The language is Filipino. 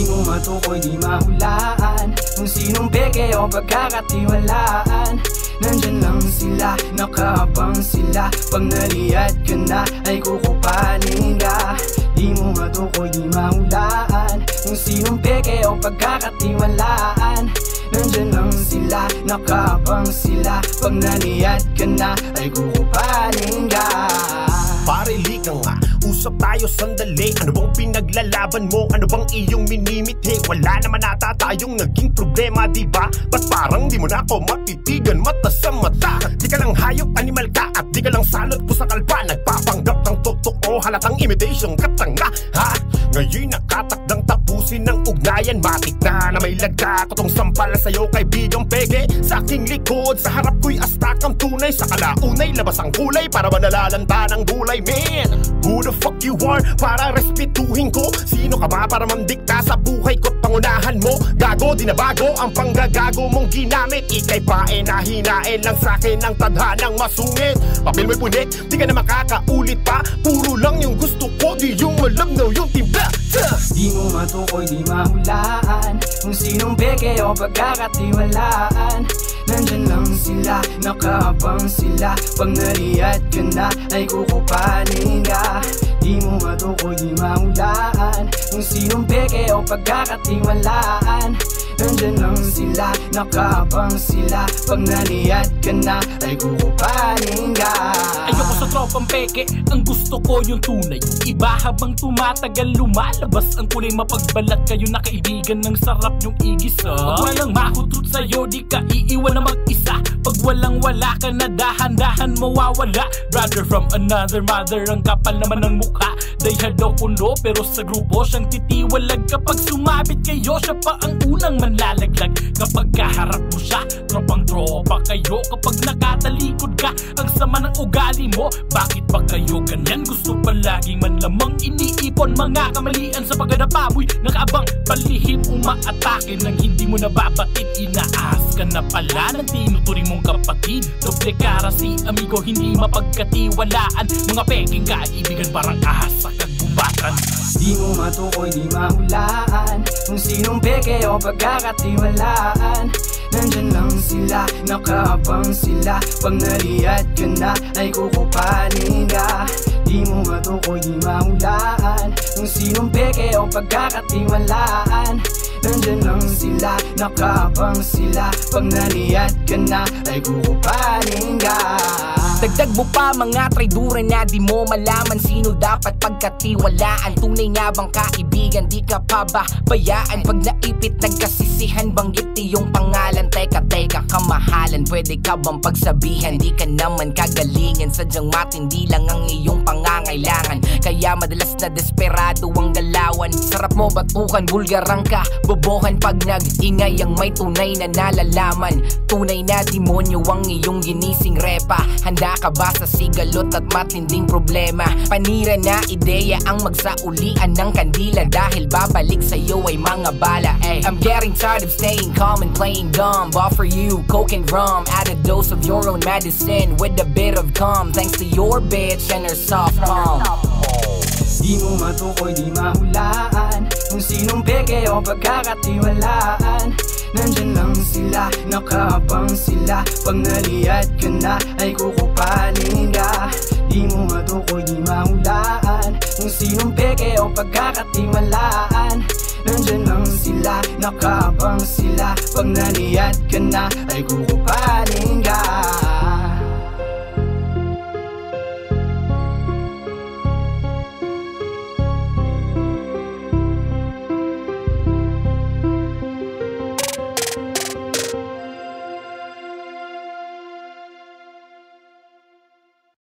matukoy di mahulaan Kung sinong peke o pagkakatiwalaan. Nandyan lang sila, nakabang sila. Pag naliyad ka na ay kukupanin ka. Di mo matukoy di mahulaan Kung sinong peke o pagkakatiwalaan. Nandyan lang sila, nakabang sila. Pag naliyad ka na ay kukupanin ka Parili ka nga Usap tayo sandali Ano bang pinaglalaban mo? Ano bang iyong minimiti? Wala naman ata tayong naging problema, di ba? Ba't parang di mo na ako matitigan mata sa mata? Di ka lang hayop, animal ka At di ka lang salot ko sa kalpa Nagpapanggap ng totoo Halatang imitation katanga Ha? Ngayon nakatakdang ugnayan Matik na na may lagka? Ko tong sampal sa'yo kaibigang pege Sa aking likod, sa harap ko'y astakang tunay. Sa kalaunay, labas ang kulay para manalalanta ng gulay Man, who the fuck you are? Para respetuhin ko? Sino ka ba para mamdikta sa buhay ko't pangunahan mo? Gago, di na bago ang panggagago mong ginamit. Ika'y pae na hinain lang sa'kin ang tadhanang masungit. Papel mo'y punit, di ka na makakaulit pa. Puro lang yung gusto ko, di yung malamnaw yung timpla! Di mo matukoy, di mahulaan Kung sinong peke o pagkakatiwalaan. Nandyan lang sila, nakabang sila. Pag naliyad ka na ay kukupanin ka. Di mo matukoy, di mahulaan Kung sinong peke o pagkakatiwalaan Nandyan lang sila, nakabang sila. Pag naliyad ka na ay kukupanin ka Ayoko sa tropang peke Ang gusto ko yung tunay. Yung iba habang tumatagal lumalabas Ang kulay. Mapagbalat kayo na kaibigan Ng sarap yung igisa. Pag walang mahutrut sa'yo Di ka iiwan na mag-isa. Pag walang wala ka na dahan-dahan mawawala. Brother from another mother Ang kapal naman ng mukha. They had no kundo Pero sa grupo siyang titiwalag Kapag sumabit kayo Siya pa ang unang manlalaglag. Kapag kaharap mo siya Tropang tropa kayo. Kapag nakatalikod ka Ang sama ng ugali mo. Bakit ba kayo ganyan? Gusto palaging manlamang iniipon. Mga kamalian sa pagkanapaboy Nakaabang palihim umaatake. Nang hindi mo nababatid Inaas ka na pala Ng tinuturing mong kapatid. Doble kara si amigo Hindi mapagkatiwalaan. Mga peking kaibigan Parang ahas sa kagubatan Di mo matukoy, di mahulaan Kung sinong peke o pagkakatiwalaan. Nandyan lang sila, nakabang sila. Pag naliyad ka na ay kukupanin ka. Di mo matukoy, di mahulaan Kung sinong peke o pagkakatiwalaan. Nandyan lang sila, nakabang sila. Pag naliyad ka na ay kukupanin ka Dagdag mo pa mga traidura na di mo malaman Sino dapat pagkatiwalaan Tunay nga bang kaibigan di ka pa ba bayaan? Pag naipit nagkasisihan banggit iyong pangalan. Teka teka kamahalan Pwede ka bang pagsabihan? Di ka naman kagalingan Sadyang matindi lang ang iyong pangangailangan. Kaya madalas na desperado ang galawan. Sarap mo batukan bulgarang ka Bobohan pag nag-ingay ang may tunay na nalalaman. Tunay na demonyo ang iyong ginising repa. Handa ka ba sa sigalot at matinding problema? Panira na ideya ang magsaulian ng kandila Dahil babalik sa'yo ay mga bala Ay, I'm getting tired of staying calm and playing dumb. Offer you coke and rum Add a dose of your own medicine With a bit of calm Thanks to your bitch and her soft palm. Di mo matukoy, di mahulaan Kung sinong peke o pagkakatiwalaan. Nandyan lang sila, nakabang sila. Pag naliyad ka na ay kukupanin ka. Di mo matukoy, di mahulaan Kung sinong peke o pagkakatiwalaan Nandyan lang sila, nakabang sila. Pag naliyad ka na ay kukupanin ka